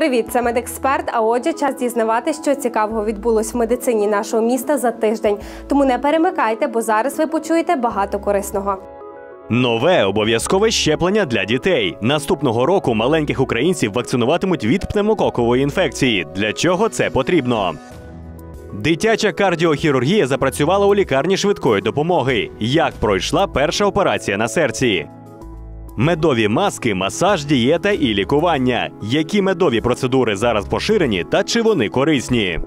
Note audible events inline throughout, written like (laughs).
Привіт, це медексперт. А отже, час дізнавати, що цікавого відбулось в медицині нашого міста за тиждень. Тому не перемикайте, бо зараз ви почуєте багато корисного. Нове обов'язкове щеплення для дітей. Наступного року маленьких українців вакцинуватимуть від пневмококової інфекції. Для чого це потрібно? Дитяча кардіохірургія запрацювала у лікарні швидкої допомоги. Як пройшла перша операція на серці? Медові маски, масаж, дієта і лікування. Які медові процедури зараз поширені та чи вони корисні?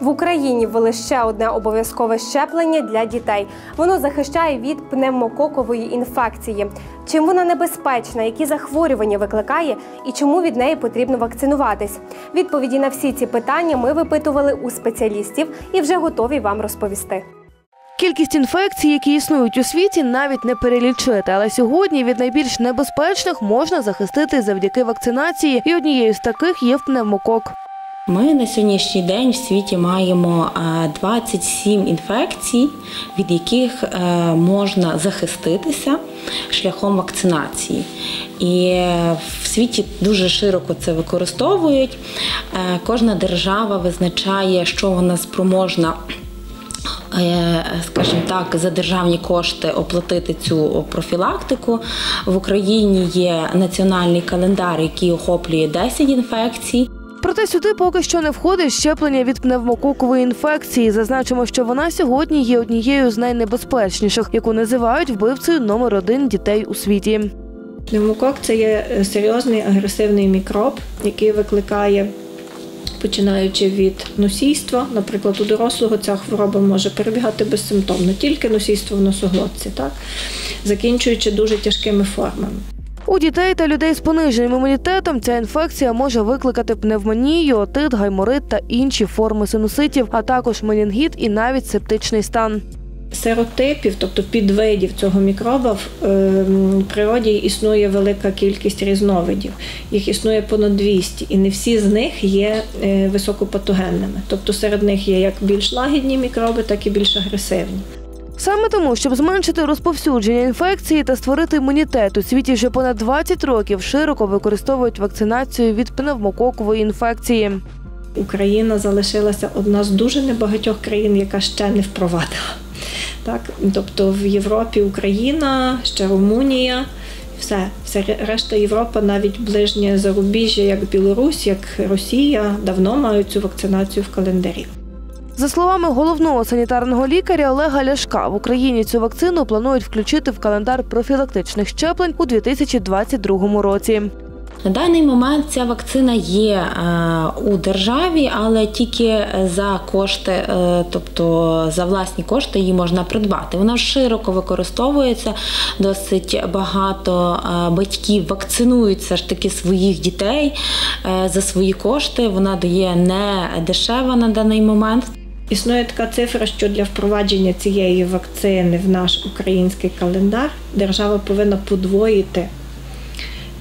В Україні ввели ще одне обов'язкове щеплення для дітей. Воно захищає від пневмококової інфекції. Чим вона небезпечна, які захворювання викликає і чому від неї потрібно вакцинуватись? Відповіді на всі ці питання ми випитували у спеціалістів і вже готові вам розповісти. Кількість інфекцій, які існують у світі, навіть не перелічити. Але сьогодні від найбільш небезпечних можна захистити завдяки вакцинації, і однією з таких є пневмокок. Ми на сьогоднішній день в світі маємо е, 27 інфекцій, від яких е, можна захиститися шляхом вакцинації. І е, в світі дуже широко це використовують. Е, Кожна держава визначає, що вона спроможна. Е, Скажімо так, за державні кошти оплатити цю профілактику. В Україні є національний календар, який охоплює 10 інфекцій. Проте сюди поки що не входить щеплення від пневмококової інфекції. Зазначимо, що вона сьогодні є однією з найнебезпечніших, яку називають вбивцею номер один дітей у світі. Пневмокок це є е, серйозний агресивний мікроб, який викликає, починаючи від носійства. Наприклад, у дорослого ця хвороба може перебігати безсимптомно, тільки носійство в носоглотці, так? закінчуючи дуже тяжкими формами. У дітей та людей з пониженим імунітетом ця інфекція може викликати пневмонію, отит, гайморит та інші форми синуситів, а також менінгіт і навіть септичний стан. Серотипів, тобто підвидів цього мікроба, в ем, природі існує велика кількість різновидів. Їх існує понад 200, і не всі з них є е, високопатогенними. Тобто серед них є як більш лагідні мікроби, так і більш агресивні. Саме тому, щоб зменшити розповсюдження інфекції та створити імунітет, у світі вже понад 20 років широко використовують вакцинацію від пневмококової інфекції. Україна залишилася одна з дуже небагатьох країн, яка ще не впровадила. Так? Тобто в Європі Україна, ще Румунія, все, все решта Європа, навіть ближнє зарубіжжя, як Білорусь, як Росія, давно мають цю вакцинацію в календарі. За словами головного санітарного лікаря Олега Ляшка, в Україні цю вакцину планують включити в календар профілактичних щеплень у 2022 році. На даний момент ця вакцина є е, у державі, але тільки за кошти, е, тобто за власні кошти її можна придбати. Вона широко використовується, досить багато е, батьків вакцинують ж таки своїх дітей за свої кошти. Вона дає не дешева на даний момент. Існує така цифра, що для впровадження цієї вакцини в наш український календар держава повинна подвоїти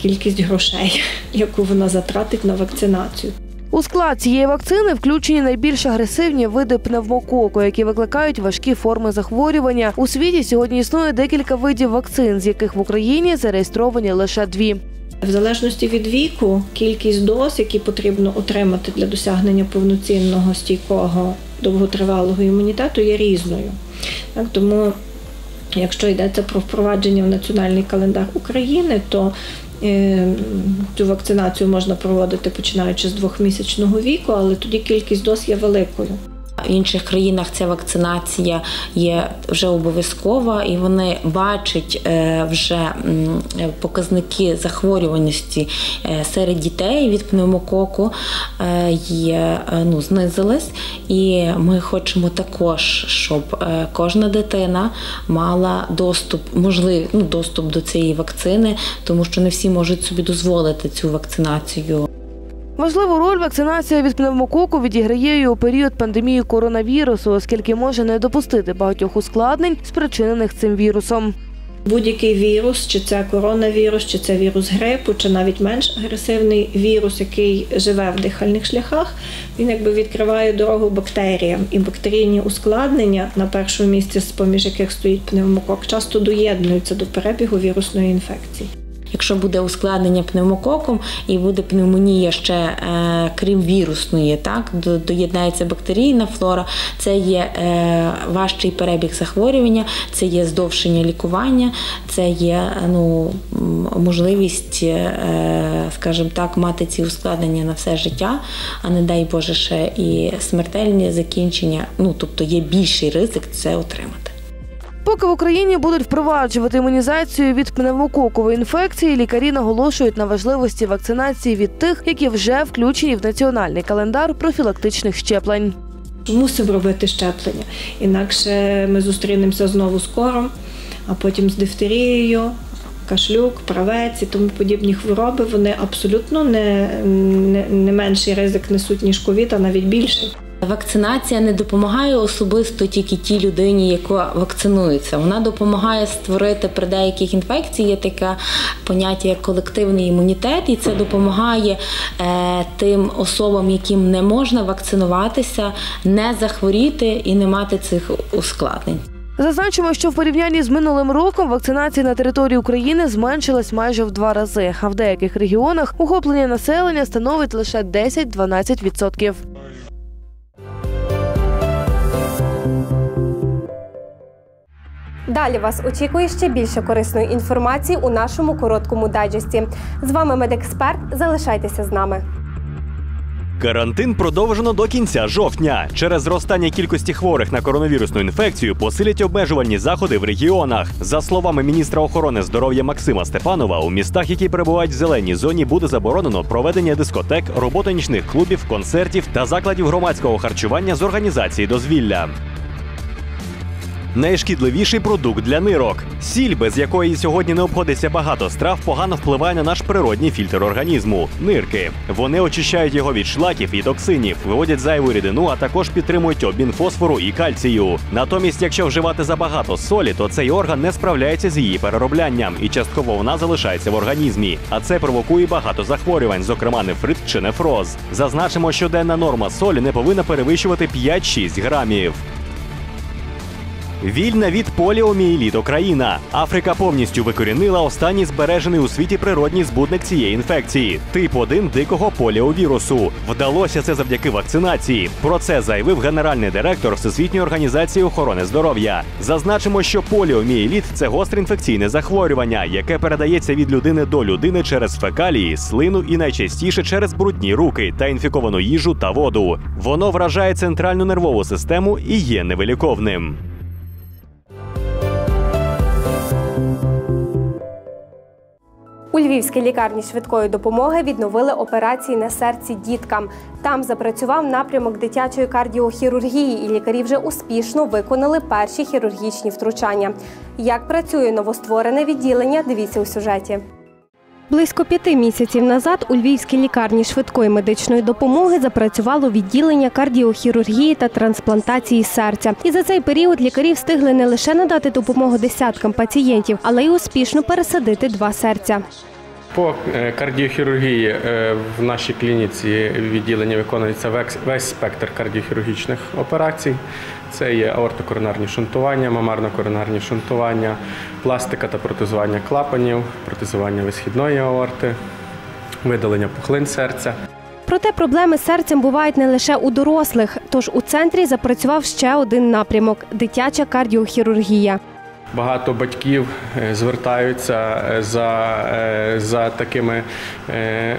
кількість грошей, (laughs) яку вона затратить на вакцинацію. У склад цієї вакцини включені найбільш агресивні види пневмококу, які викликають важкі форми захворювання. У світі сьогодні існує декілька видів вакцин, з яких в Україні зареєстровані лише дві. В залежності від віку, кількість доз, які потрібно отримати для досягнення повноцінного стійкого довготривалого імунітету, є різною. Так, тому, якщо йдеться про впровадження в національний календар України, то цю вакцинацію можна проводити починаючи з двохмісячного віку, але тоді кількість доз є великою. В інших країнах ця вакцинація є вже обов'язкова, і вони бачать е, вже показники захворюваності е, серед дітей від пневмококу е, є, е, ну, знизились. І ми хочемо також, щоб е, кожна дитина мала доступ, можливий ну, доступ до цієї вакцини, тому що не всі можуть собі дозволити цю вакцинацію. Важливу роль вакцинація від пневмококу відіграє і у період пандемії коронавірусу, оскільки може не допустити багатьох ускладнень, спричинених цим вірусом. Будь-який вірус, чи це коронавірус, чи це вірус грипу, чи навіть менш агресивний вірус, який живе в дихальних шляхах, він якби відкриває дорогу бактеріям. І бактерійні ускладнення на першому місці, з поміж яких стоїть пневмокок, часто доєднуються до перебігу вірусної інфекції. Якщо буде ускладнення пневмококом і буде пневмонія ще е, крім вірусної, так до- доєднається бактерійна флора, це є е, важчий перебіг захворювання, це є здовшення лікування, це є ну, можливість, е, скажімо так, мати ці ускладнення на все життя, а не дай Боже ще і смертельні закінчення. Ну тобто є більший ризик це отримати. Поки в Україні будуть впроваджувати імунізацію від пневмококової інфекції, лікарі наголошують на важливості вакцинації від тих, які вже включені в національний календар профілактичних щеплень. Мусимо робити щеплення. Інакше ми зустрінемося знову з кором, а потім з дифтерією, кашлюк, правець і тому подібні хвороби. Вони абсолютно не, не, не менший ризик несуть, ніж ковід, а навіть більший. Вакцинація не допомагає особисто тільки тій людині, яка вакцинується. Вона допомагає створити при деяких інфекціях є таке поняття як колективний імунітет, і це допомагає е, тим особам, яким не можна вакцинуватися, не захворіти і не мати цих ускладнень. Зазначимо, що в порівнянні з минулим роком вакцинація на території України зменшилась майже в два рази, а в деяких регіонах охоплення населення становить лише 10-12%. Далі вас очікує ще більше корисної інформації у нашому короткому дайджесті. З вами медексперт. Залишайтеся з нами. Карантин продовжено до кінця жовтня. Через зростання кількості хворих на коронавірусну інфекцію посилять обмежувальні заходи в регіонах. За словами міністра охорони здоров'я Максима Степанова, у містах, які перебувають в зеленій зоні, буде заборонено проведення дискотек, робота нічних клубів, концертів та закладів громадського харчування з організації дозвілля. Найшкідливіший продукт для нирок. Сіль, без якої сьогодні не обходиться багато страв, погано впливає на наш природній фільтр організму нирки. Вони очищають його від шлаків і токсинів, виводять зайву рідину, а також підтримують обмін фосфору і кальцію. Натомість, якщо вживати забагато солі, то цей орган не справляється з її перероблянням, і частково вона залишається в організмі. А це провокує багато захворювань, зокрема нефрит чи нефроз. Зазначимо, що денна норма солі не повинна перевищувати 5-6 грамів. Вільна від поліомієліту країна. Африка повністю викорінила останній збережений у світі природній збудник цієї інфекції тип 1 дикого поліовірусу. Вдалося це завдяки вакцинації. Про це заявив генеральний директор Всесвітньої організації охорони здоров'я. Зазначимо, що поліомієліт – це гостре інфекційне захворювання, яке передається від людини до людини через фекалії, слину і найчастіше через брудні руки та інфіковану їжу та воду. Воно вражає центральну нервову систему і є невиліковним. У Львівській лікарні швидкої допомоги відновили операції на серці діткам. Там запрацював напрямок дитячої кардіохірургії, і лікарі вже успішно виконали перші хірургічні втручання. Як працює новостворене відділення? Дивіться у сюжеті. Близько п'яти місяців назад у Львівській лікарні швидкої медичної допомоги запрацювало відділення кардіохірургії та трансплантації серця. І за цей період лікарі встигли не лише надати допомогу десяткам пацієнтів, але й успішно пересадити два серця. По е, кардіохірургії е, в нашій клініці відділенні виконується весь спектр кардіохірургічних операцій. Це є аортокоронарні шунтування, мамарно-коронарні шунтування, пластика та протезування клапанів, протезування висхідної аорти, видалення пухлин серця. Проте проблеми з серцем бувають не лише у дорослих. Тож у центрі запрацював ще один напрямок дитяча кардіохірургія. Багато батьків е, звертаються е, за, е, за такими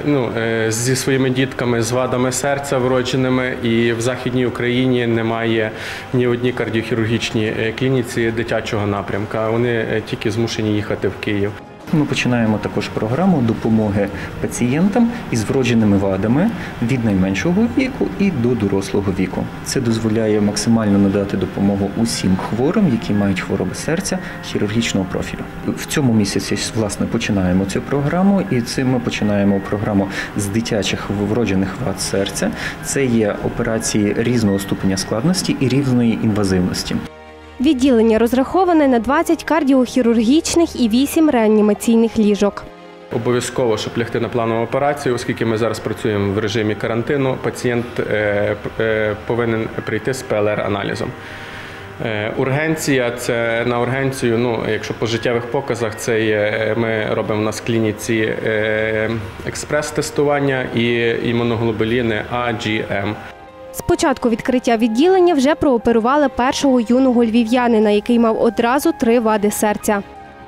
ну, зі своїми дітками з вадами серця вродженими, і в Західній Україні немає ні одній кардіохірургічній е, клініці дитячого напрямка. Вони тільки змушені їхати в Київ. Ми починаємо також програму допомоги пацієнтам із вродженими вадами від найменшого віку і до дорослого віку. Це дозволяє максимально надати допомогу усім хворим, які мають хвороби серця хірургічного профілю. В цьому місяці власне починаємо цю програму, і цим ми починаємо програму з дитячих вроджених вад серця. Це є операції різного ступеня складності і різної інвазивності. Відділення розраховане на 20 кардіохірургічних і 8 реанімаційних ліжок. Обов'язково, щоб лягти на планову операцію, оскільки ми зараз працюємо в режимі карантину, пацієнт е, е, повинен прийти з ПЛР-аналізом. Е, Ургенція це на ургенцію. Ну, якщо по життєвих показах, це є, ми робимо в нас клініці експрес-тестування і імуноглобуліни AGM. З початку відкриття відділення вже прооперували першого юного львів'янина, який мав одразу три вади серця.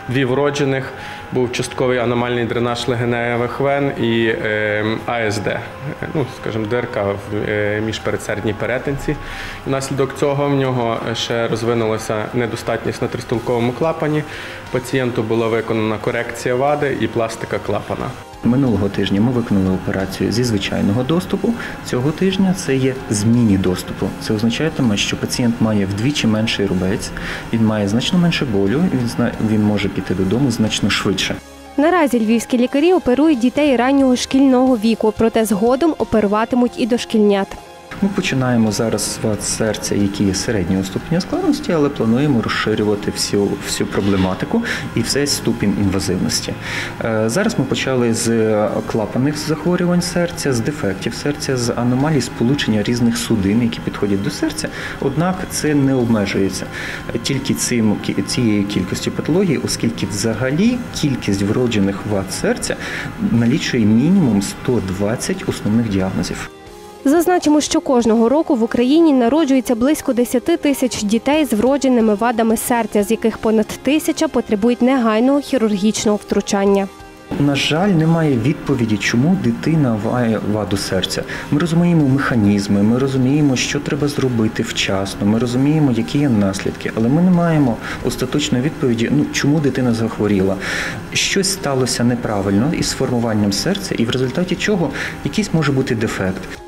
Дві вроджених був частковий аномальний дренаж легеневих вен і е, АСД, ну скажімо, дирка в е, міжпередсердній перетинці. Внаслідок цього в нього ще розвинулася недостатність на тристолковому клапані. Пацієнту була виконана корекція вади і пластика клапана. Минулого тижня ми виконали операцію зі звичайного доступу. Цього тижня це є з міні-доступу. Це означатиме, що пацієнт має вдвічі менший рубець, він має значно менше болю, він він може піти додому значно швидше. Наразі львівські лікарі оперують дітей раннього шкільного віку, проте згодом оперуватимуть і дошкільнят. Ми починаємо зараз з серця, які є середнього ступеня складності, але плануємо розширювати всю, всю проблематику і весь ступінь інвазивності. Е, Зараз ми почали з клапаних захворювань серця, з дефектів серця, з аномалій сполучення різних судин, які підходять до серця. Однак це не обмежується тільки цим цією кількістю патологій, оскільки взагалі кількість вроджених вад серця налічує мінімум 120 основних діагнозів. Зазначимо, що кожного року в Україні народжується близько 10 тисяч дітей з вродженими вадами серця, з яких понад тисяча потребують негайного хірургічного втручання. На жаль, немає відповіді, чому дитина має ваду серця. Ми розуміємо механізми, ми розуміємо, що треба зробити вчасно, ми розуміємо, які є наслідки, але ми не маємо остаточної відповіді, ну чому дитина захворіла. Щось сталося неправильно із формуванням серця, і в результаті чого якийсь може бути дефект.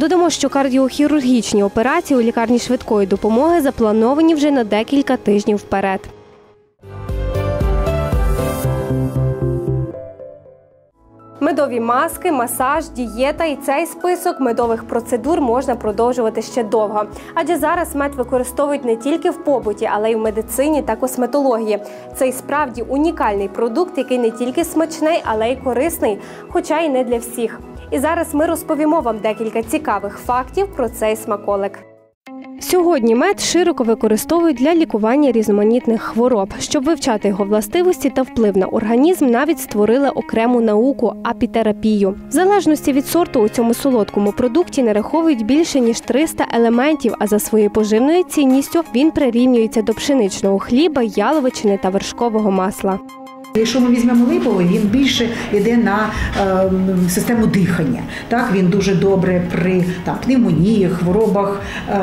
Додамо, що кардіохірургічні операції у лікарні швидкої допомоги заплановані вже на декілька тижнів вперед. Медові маски, масаж, дієта і цей список медових процедур можна продовжувати ще довго. Адже зараз мед використовують не тільки в побуті, але й в медицині та косметології. Це й справді унікальний продукт, який не тільки смачний, але й корисний, хоча й не для всіх. І зараз ми розповімо вам декілька цікавих фактів про цей смаколик. Сьогодні мед широко використовують для лікування різноманітних хвороб. Щоб вивчати його властивості та вплив на організм, навіть створили окрему науку апітерапію. В залежності від сорту у цьому солодкому продукті нараховують більше ніж 300 елементів, а за своєю поживною цінністю він прирівнюється до пшеничного хліба, яловичини та вершкового масла. Якщо ми візьмемо липовий, він більше йде на е, систему дихання. Так він дуже добре при там пневмонії, хворобах е,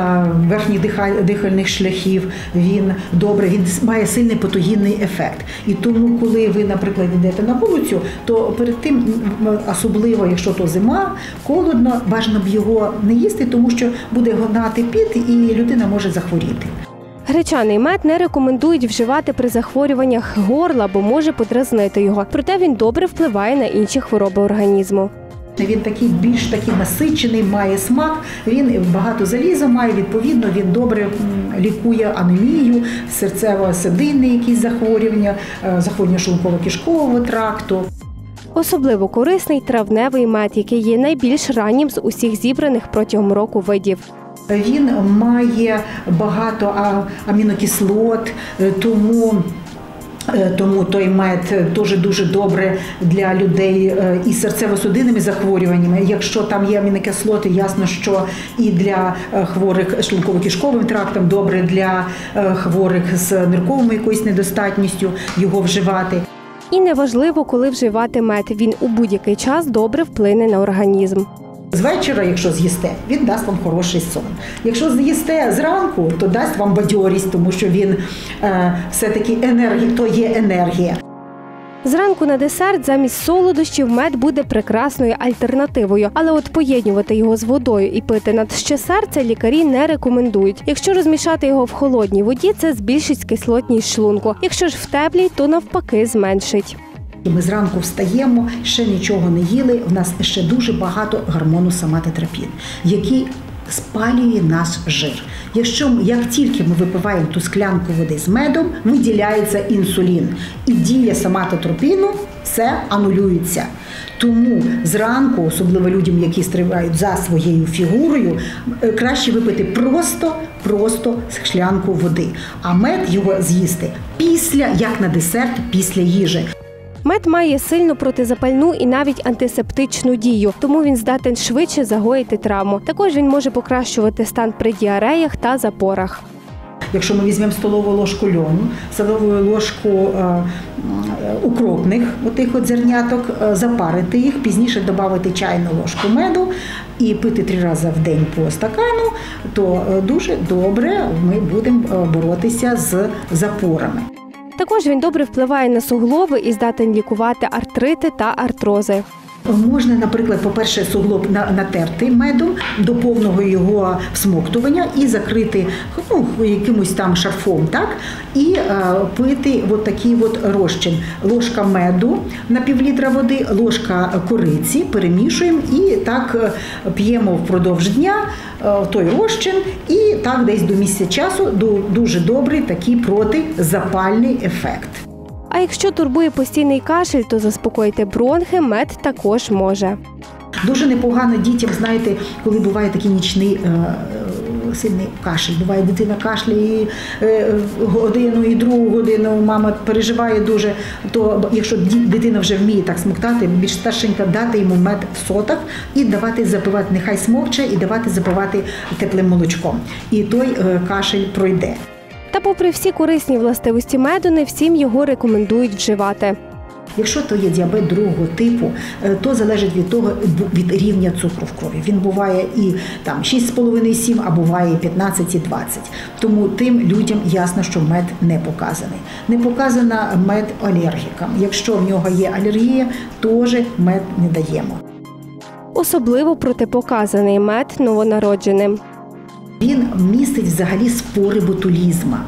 верхніх диха- дихальних шляхів. Він добре, він має сильний патогінний ефект. І тому, коли ви, наприклад, йдете на вулицю, то перед тим, особливо якщо то зима, холодно, бажано б його не їсти, тому що буде гонати піт, і людина може захворіти. Гречаний мед не рекомендують вживати при захворюваннях горла, бо може подразнити його. Проте він добре впливає на інші хвороби організму. Він такий більш такий насичений, має смак. Він багато заліза має. Відповідно, він добре лікує анемію, серцево-судинні якісь захворювання, е, захворювання шлунково-кишкового тракту. Особливо корисний травневий мед, який є найбільш раннім з усіх зібраних протягом року видів. Він має багато амінокислот, е, тому. е, Тому той мед дуже дуже добре для людей е, із серцево-судинними захворюваннями. Якщо там є амінокислоти, ясно, що і для хворих шлунково-кишковим трактом добре для хворих з нирковою якоюсь недостатністю його вживати. І неважливо, коли вживати мед. Він у будь-який час добре вплине на організм. З вечора, якщо з'їсте, він дасть вам хороший сон. Якщо з'їсте зранку, то дасть вам бадьорість, тому що він е, все-таки енергія, то є енергія. Зранку на десерт замість солодощів мед буде прекрасною альтернативою, але от поєднувати його з водою і пити над ще серце лікарі не рекомендують. Якщо розмішати його в холодній воді, це збільшить кислотність шлунку. Якщо ж в теплій, то навпаки зменшить. Ми зранку встаємо, ще нічого не їли. В нас ще дуже багато гормону саматотропін, який спалює наш жир. Якщо як тільки ми випиваємо ту склянку води з медом, виділяється інсулін і дія соматотропіну все анулюється. Тому зранку, особливо людям, які стривають за своєю фігурою, е, краще випити просто, просто склянку води, а мед його з'їсти після, як на десерт, після їжі. Мед має сильну протизапальну і навіть антисептичну дію, тому він здатен швидше загоїти травму. Також він може покращувати стан при діареях та запорах. Якщо ми візьмемо столову ложку льону, столову ложку е, е, укропних отих от зерняток, е, запарити їх, пізніше додати чайну ложку меду і пити три рази в день по стакану, то е, дуже добре ми будемо боротися з запорами. Також він добре впливає на суглоби і здатен лікувати артрити та артрози. Можна, наприклад, по-перше, суглоб натерти медом до повного його всмоктування і закрити ну, якимось там шарфом, так? І е, пити от такий от розчин. Ложка меду на півлітра води, ложка кориці, перемішуємо і так е, п'ємо впродовж дня е, той розчин, і так десь до місяця часу ду- дуже добрий такий протизапальний ефект. А якщо турбує постійний кашель, то заспокоїти бронхи мед також може. Дуже непогано дітям, знаєте, коли буває такий нічний е, е, сильний кашель. Буває дитина кашляє і, е, годину і другу годину мама переживає дуже. То якщо дитина вже вміє так смоктати, більш старшенька дати йому мед в сотах і давати запивати, нехай смокче, і давати запивати теплим молочком. І той кашель пройде. Та, попри всі корисні властивості меду, не всім його рекомендують вживати. Якщо то є діабет другого типу, е, то залежить від того від рівня цукру в крові. Він буває і там 6,5-7, а буває і 15 і 20. Тому тим людям ясно, що мед не показаний. Не показана мед алергікам. Якщо в нього є алергія, теж мед не даємо. Особливо протипоказаний мед новонародженим. Він містить взагалі спори ботулізма.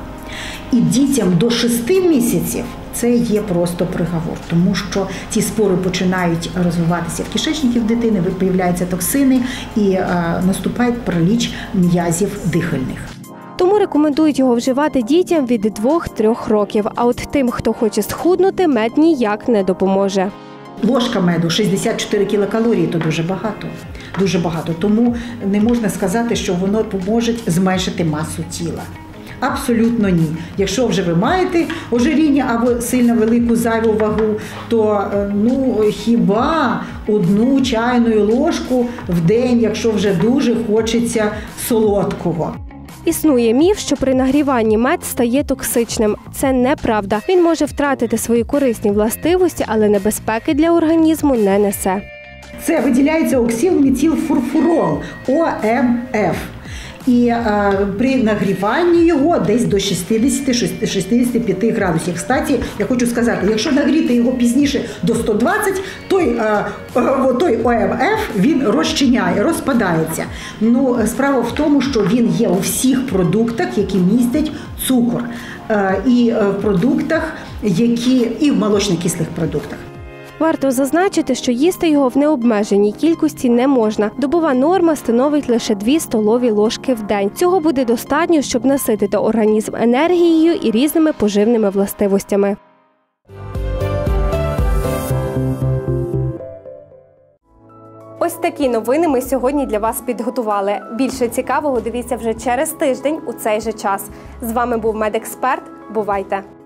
І дітям до 6 місяців це є просто приговор, тому що ці спори починають розвиватися в кишечнику дитини, виявляються токсини і е, наступає параліч м'язів дихальних. Тому рекомендують його вживати дітям від 2-3 років. А от тим, хто хоче схуднути, мед ніяк не допоможе. Ложка меду 64 кілокалорії то дуже багато. Дуже багато. Тому не можна сказати, що воно поможе зменшити масу тіла. Абсолютно ні. Якщо вже ви маєте ожиріння або сильно велику зайву вагу, то е, ну хіба одну чайну ложку в день, якщо вже дуже хочеться солодкого. Існує міф, що при нагріванні мед стає токсичним. Це неправда. Він може втратити свої корисні властивості, але небезпеки для організму не несе. Це виділяється оксилметилфурфурол ОМФ. І е, при нагріванні його десь до 60-65 градусів. Кстати, я хочу сказати, якщо нагріти його пізніше до 120, той, е, е, той ОМФ він розчиняє, розпадається. Ну, справа в тому, що він є у всіх продуктах, які містять цукор, і в продуктах, які і в молочно-кислих продуктах. Варто зазначити, що їсти його в необмеженій кількості не можна. Добова норма становить лише 2 столові ложки в день. Цього буде достатньо, щоб наситити організм енергією і різними поживними властивостями. Ось такі новини ми сьогодні для вас підготували. Більше цікавого дивіться вже через тиждень у цей же час. З вами був медексперт. Бувайте!